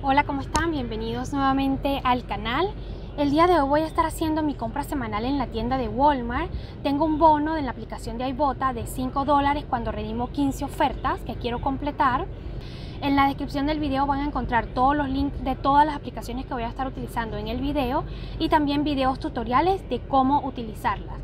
Hola, ¿cómo están? Bienvenidos nuevamente al canal. El día de hoy voy a estar haciendo mi compra semanal en la tienda de Walmart. Tengo un bono en la aplicación de iBota de 5 dólares cuando redimo 15 ofertas que quiero completar. En la descripción del video van a encontrar todos los links de todas las aplicaciones que voy a estar utilizando en el video y también videos tutoriales de cómo utilizarlas.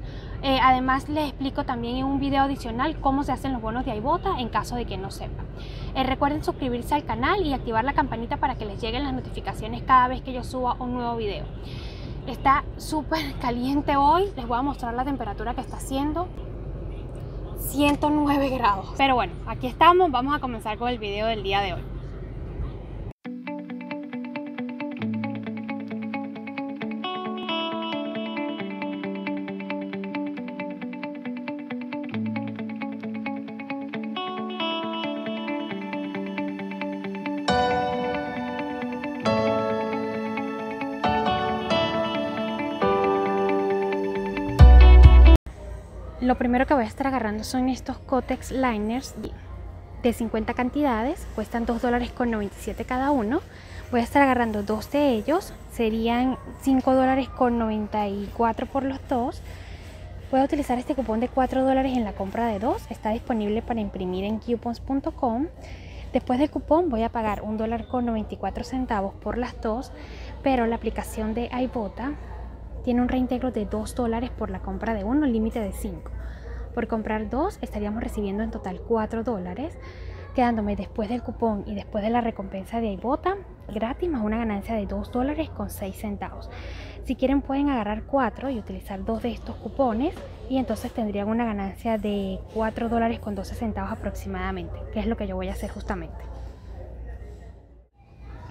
Eh, además les explico también en un video adicional cómo se hacen los bonos de iBota en caso de que no sepan. Eh, recuerden suscribirse al canal y activar la campanita para que les lleguen las notificaciones cada vez que yo suba un nuevo video. Está súper caliente hoy, les voy a mostrar la temperatura que está haciendo. 109 grados. Pero bueno, aquí estamos, vamos a comenzar con el video del día de hoy. Lo primero que voy a estar agarrando son estos Cotex Liners de 50 cantidades, cuestan 2 dólares con 97 cada uno. Voy a estar agarrando dos de ellos, serían 5 dólares con 94 por los dos. Voy a utilizar este cupón de 4 dólares en la compra de dos, está disponible para imprimir en coupons.com. Después del cupón voy a pagar 1 dólar con 94 centavos por las dos, pero la aplicación de iBota tiene un reintegro de 2 dólares por la compra de uno, límite de 5. Por comprar dos estaríamos recibiendo en total 4 dólares, quedándome después del cupón y después de la recompensa de iBota gratis más una ganancia de 2 dólares con 6 centavos. Si quieren pueden agarrar 4 y utilizar dos de estos cupones y entonces tendrían una ganancia de 4 dólares con 12 centavos aproximadamente, que es lo que yo voy a hacer justamente.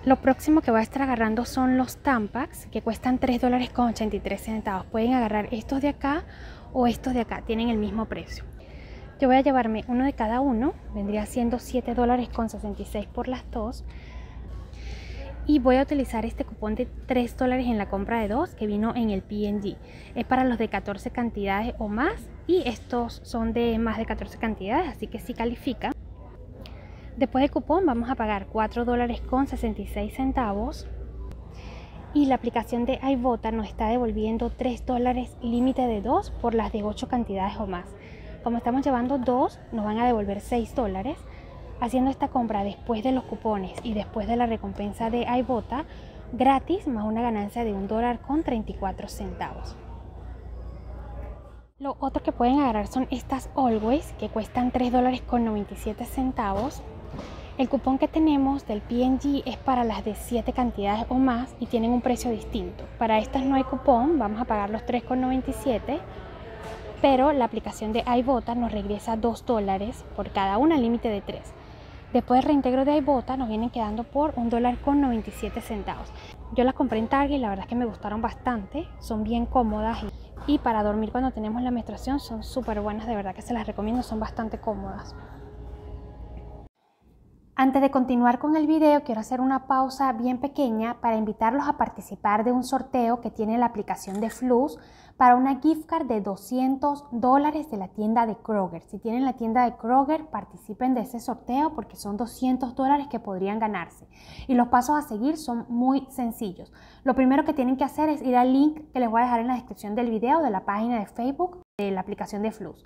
Lo próximo que voy a estar agarrando son los Tampax, que cuestan 3 dólares con 83 centavos. Pueden agarrar estos de acá o estos de acá, tienen el mismo precio. Yo voy a llevarme uno de cada uno, vendría siendo 7 dólares con 66 por las dos. Y voy a utilizar este cupón de 3 dólares en la compra de dos que vino en el PNG. Es para los de 14 cantidades o más y estos son de más de 14 cantidades, así que sí califica. Después del cupón vamos a pagar 4 dólares con 66 centavos y la aplicación de iVota nos está devolviendo 3 dólares límite de 2 por las de 8 cantidades o más. Como estamos llevando 2, nos van a devolver 6 dólares. Haciendo esta compra después de los cupones y después de la recompensa de iVota, gratis más una ganancia de 1 dólar con 34 centavos. Lo otro que pueden agarrar son estas Always que cuestan 3 dólares con 97 centavos el cupón que tenemos del PNG es para las de 7 cantidades o más y tienen un precio distinto. Para estas no hay cupón, vamos a pagar los 3,97, pero la aplicación de iBota nos regresa 2 dólares por cada una, límite de 3. Después del reintegro de iBota nos vienen quedando por un dólar con 97 centavos. Yo las compré en Target y la verdad es que me gustaron bastante, son bien cómodas y, y para dormir cuando tenemos la menstruación son súper buenas, de verdad que se las recomiendo, son bastante cómodas. Antes de continuar con el video, quiero hacer una pausa bien pequeña para invitarlos a participar de un sorteo que tiene la aplicación de Flux para una gift card de 200 dólares de la tienda de Kroger. Si tienen la tienda de Kroger, participen de ese sorteo porque son 200 dólares que podrían ganarse. Y los pasos a seguir son muy sencillos. Lo primero que tienen que hacer es ir al link que les voy a dejar en la descripción del video de la página de Facebook de la aplicación de Flux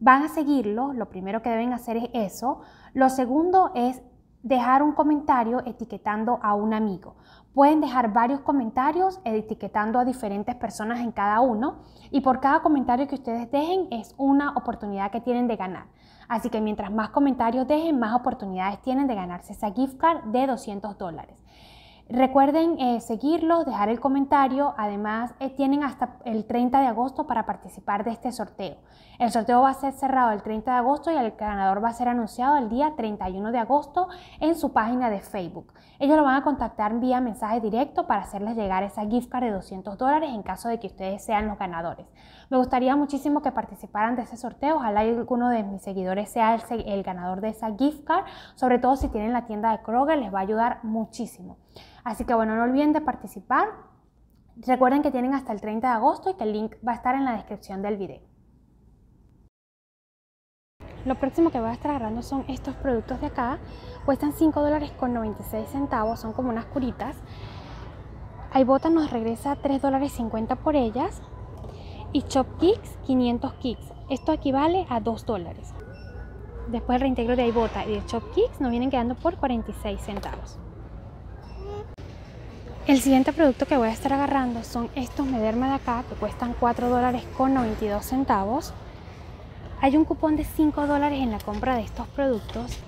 van a seguirlo, lo primero que deben hacer es eso. Lo segundo es dejar un comentario etiquetando a un amigo. Pueden dejar varios comentarios etiquetando a diferentes personas en cada uno y por cada comentario que ustedes dejen es una oportunidad que tienen de ganar. Así que mientras más comentarios dejen, más oportunidades tienen de ganarse esa gift card de 200 dólares. Recuerden eh, seguirlos, dejar el comentario. Además, eh, tienen hasta el 30 de agosto para participar de este sorteo. El sorteo va a ser cerrado el 30 de agosto y el ganador va a ser anunciado el día 31 de agosto en su página de Facebook. Ellos lo van a contactar vía mensaje directo para hacerles llegar esa gift card de 200 dólares en caso de que ustedes sean los ganadores. Me gustaría muchísimo que participaran de ese sorteo. Ojalá alguno de mis seguidores sea el, el ganador de esa gift card. Sobre todo si tienen la tienda de Kroger, les va a ayudar muchísimo. Así que bueno, no olviden de participar. Recuerden que tienen hasta el 30 de agosto y que el link va a estar en la descripción del video. Lo próximo que voy a estar agarrando son estos productos de acá. Cuestan 5 dólares con 96 centavos, son como unas curitas. Aibota nos regresa 3 dólares 50 por ellas. Y Chop Kicks 500 kicks. Esto equivale a 2 dólares. Después el reintegro de Aibota y de Chop Kicks nos vienen quedando por 46 centavos. El siguiente producto que voy a estar agarrando son estos Mederma de acá que cuestan 4 dólares con 92 centavos. Hay un cupón de 5 dólares en la compra de estos productos.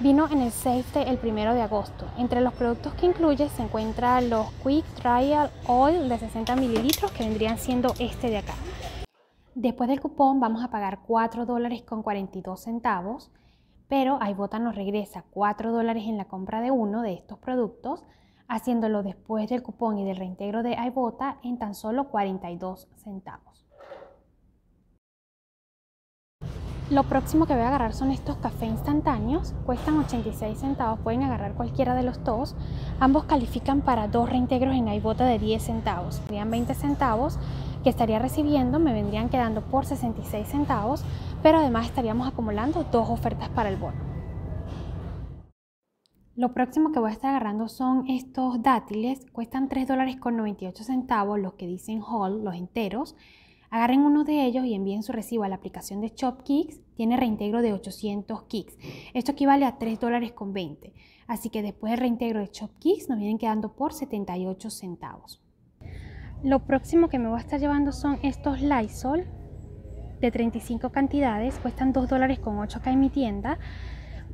Vino en el safety el primero de agosto. Entre los productos que incluye se encuentran los Quick Trial Oil de 60 mililitros que vendrían siendo este de acá. Después del cupón vamos a pagar 4 dólares con 42 centavos, pero iBota nos regresa 4 dólares en la compra de uno de estos productos haciéndolo después del cupón y del reintegro de iBota en tan solo 42 centavos. Lo próximo que voy a agarrar son estos cafés instantáneos, cuestan 86 centavos, pueden agarrar cualquiera de los dos. Ambos califican para dos reintegros en iBota de 10 centavos, serían 20 centavos que estaría recibiendo, me vendrían quedando por 66 centavos, pero además estaríamos acumulando dos ofertas para el bono. Lo próximo que voy a estar agarrando son estos dátiles. Cuestan 3 dólares con 98 centavos, los que dicen Hall, los enteros. Agarren uno de ellos y envíen su recibo a la aplicación de Shop Kicks. Tiene reintegro de 800 kicks. Esto equivale a 3 dólares con 20. Así que después del reintegro de Shop Kicks nos vienen quedando por 78 centavos. Lo próximo que me voy a estar llevando son estos Lysol de 35 cantidades. Cuestan 2 dólares con 8 acá en mi tienda.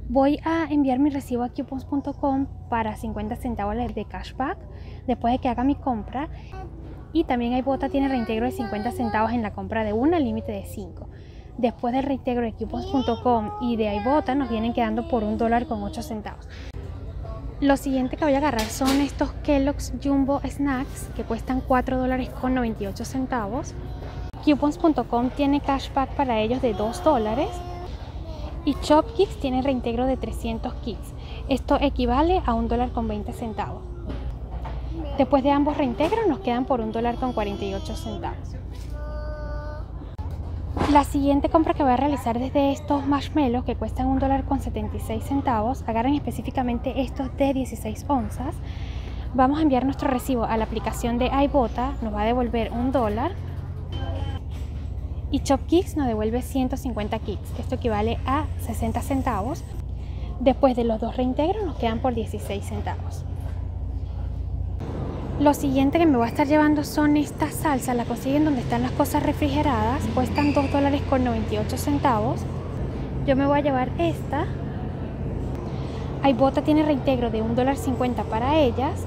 Voy a enviar mi recibo a coupons.com para 50 centavos de cashback después de que haga mi compra. Y también iBota tiene reintegro de 50 centavos en la compra de una, límite de 5. Después del reintegro de coupons.com y de iBota nos vienen quedando por un dólar con 8 centavos. Lo siguiente que voy a agarrar son estos Kellogg's Jumbo Snacks que cuestan 4 dólares con 98 centavos. Coupons.com tiene cashback para ellos de 2 dólares y Kicks tiene reintegro de 300 kicks. Esto equivale a un dólar con 20 centavos. Después de ambos reintegros nos quedan por un dólar con 48 centavos. La siguiente compra que voy a realizar desde estos marshmallows que cuestan un dólar con 76 centavos, agarren específicamente estos de 16 onzas. Vamos a enviar nuestro recibo a la aplicación de iBota, nos va a devolver un dólar y Chop Kicks nos devuelve 150 kicks. Esto equivale a 60 centavos. Después de los dos reintegros nos quedan por 16 centavos. Lo siguiente que me voy a estar llevando son estas salsas, la consiguen donde están las cosas refrigeradas, cuestan 2 dólares con 98 centavos. Yo me voy a llevar esta. Aibota tiene reintegro de 1 dólar 50 para ellas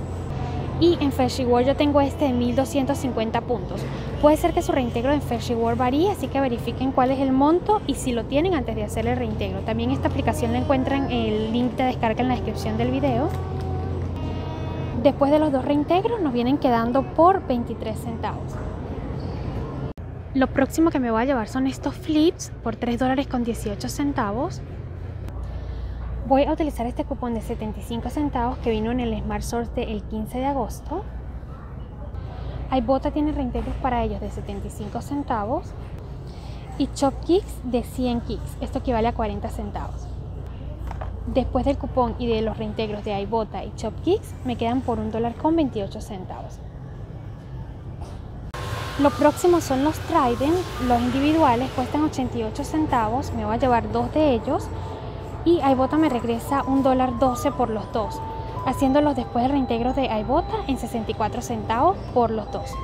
y en World yo tengo este de 1250 puntos. Puede ser que su reintegro en World varíe, así que verifiquen cuál es el monto y si lo tienen antes de hacer el reintegro. También esta aplicación la encuentran en el link de descarga en la descripción del video. Después de los dos reintegros nos vienen quedando por 23 centavos. Lo próximo que me voy a llevar son estos flips por 3 dólares con 18 centavos. Voy a utilizar este cupón de 75 centavos que vino en el Smart Source del 15 de agosto. iBota tiene reintegros para ellos de 75 centavos y Chop Kicks de 100 kicks. Esto equivale a 40 centavos. Después del cupón y de los reintegros de iBota y Chop Kicks me quedan por un dólar con 28 centavos. Lo próximo son los Trident, los individuales cuestan 88 centavos, me voy a llevar dos de ellos y iBota me regresa un dólar 12 por los dos, haciéndolos después de reintegro de iBota en 64 centavos por los dos.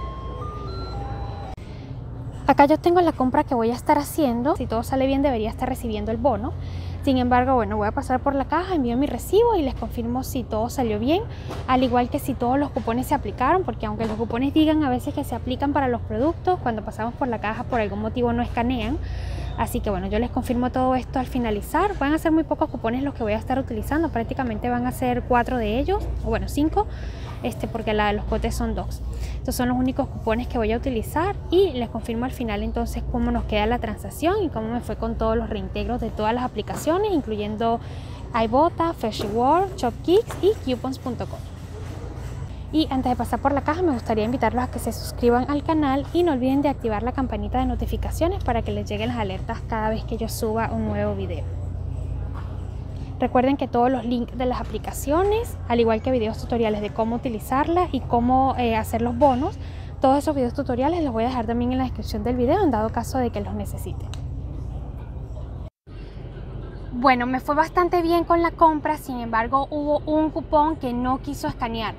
Acá yo tengo la compra que voy a estar haciendo. Si todo sale bien debería estar recibiendo el bono. Sin embargo, bueno, voy a pasar por la caja, envío mi recibo y les confirmo si todo salió bien, al igual que si todos los cupones se aplicaron, porque aunque los cupones digan a veces que se aplican para los productos, cuando pasamos por la caja por algún motivo no escanean. Así que bueno, yo les confirmo todo esto al finalizar. Van a ser muy pocos cupones los que voy a estar utilizando, prácticamente van a ser cuatro de ellos, o bueno, cinco, este, porque la de los cotes son dos. Estos son los únicos cupones que voy a utilizar y les confirmo al final entonces cómo nos queda la transacción y cómo me fue con todos los reintegros de todas las aplicaciones, incluyendo iBota, Freshworld, ShopKicks y Coupons.com. Y antes de pasar por la caja me gustaría invitarlos a que se suscriban al canal y no olviden de activar la campanita de notificaciones para que les lleguen las alertas cada vez que yo suba un nuevo video. Recuerden que todos los links de las aplicaciones, al igual que videos tutoriales de cómo utilizarlas y cómo eh, hacer los bonos, todos esos videos tutoriales los voy a dejar también en la descripción del video en dado caso de que los necesiten. Bueno, me fue bastante bien con la compra, sin embargo hubo un cupón que no quiso escanear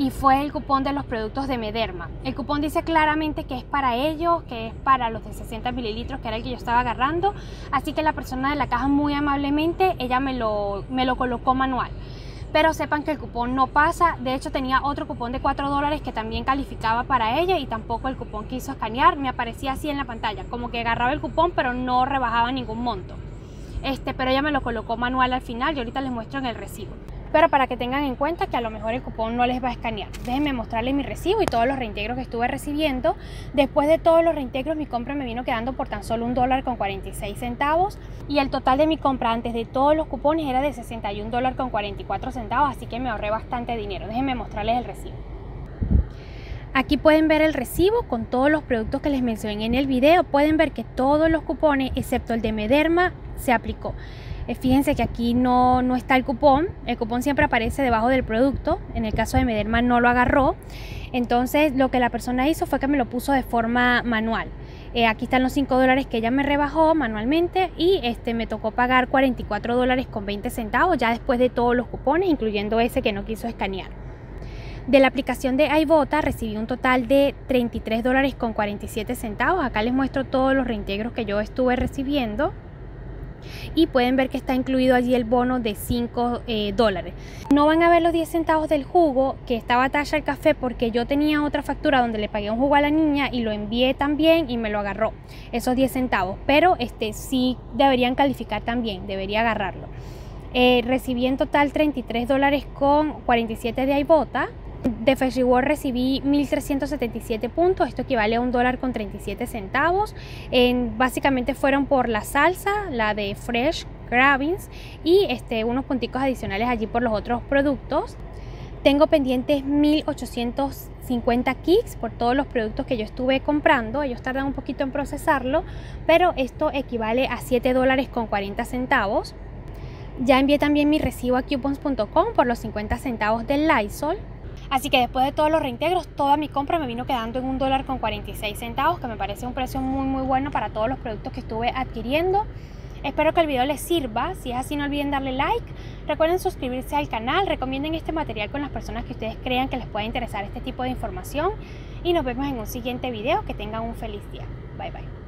y fue el cupón de los productos de Mederma. El cupón dice claramente que es para ellos, que es para los de 60 mililitros, que era el que yo estaba agarrando, así que la persona de la caja muy amablemente, ella me lo, me lo colocó manual. Pero sepan que el cupón no pasa, de hecho tenía otro cupón de 4 dólares que también calificaba para ella y tampoco el cupón quiso escanear, me aparecía así en la pantalla, como que agarraba el cupón pero no rebajaba ningún monto. Este, pero ella me lo colocó manual al final y ahorita les muestro en el recibo pero para que tengan en cuenta que a lo mejor el cupón no les va a escanear. Déjenme mostrarles mi recibo y todos los reintegros que estuve recibiendo. Después de todos los reintegros, mi compra me vino quedando por tan solo un dólar con 46 centavos y el total de mi compra antes de todos los cupones era de 61 dólares con 44 centavos, así que me ahorré bastante dinero. Déjenme mostrarles el recibo. Aquí pueden ver el recibo con todos los productos que les mencioné en el video. Pueden ver que todos los cupones, excepto el de Mederma, se aplicó. Eh, fíjense que aquí no, no está el cupón, el cupón siempre aparece debajo del producto, en el caso de Mederma no lo agarró, entonces lo que la persona hizo fue que me lo puso de forma manual. Eh, aquí están los 5 dólares que ella me rebajó manualmente y este, me tocó pagar 44 dólares con 20 centavos ya después de todos los cupones, incluyendo ese que no quiso escanear. De la aplicación de iVota recibí un total de 33 dólares con 47 centavos. Acá les muestro todos los reintegros que yo estuve recibiendo y pueden ver que está incluido allí el bono de 5 eh, dólares. No van a ver los 10 centavos del jugo que estaba talla el café porque yo tenía otra factura donde le pagué un jugo a la niña y lo envié también y me lo agarró esos 10 centavos, pero este sí deberían calificar también, debería agarrarlo. Eh, recibí en total 33 dólares con 47 de iBota de Reward recibí 1.377 puntos, esto equivale a un dólar con 37 centavos. En, básicamente fueron por la salsa, la de Fresh Gravins y este, unos punticos adicionales allí por los otros productos. Tengo pendientes 1850 kicks por todos los productos que yo estuve comprando. Ellos tardan un poquito en procesarlo, pero esto equivale a 7 dólares con 40 centavos. Ya envié también mi recibo a coupons.com por los 50 centavos del Lysol. Así que después de todos los reintegros, toda mi compra me vino quedando en un dólar con 46 centavos, que me parece un precio muy muy bueno para todos los productos que estuve adquiriendo. Espero que el video les sirva, si es así no olviden darle like, recuerden suscribirse al canal, recomienden este material con las personas que ustedes crean que les pueda interesar este tipo de información. Y nos vemos en un siguiente video, que tengan un feliz día, bye bye.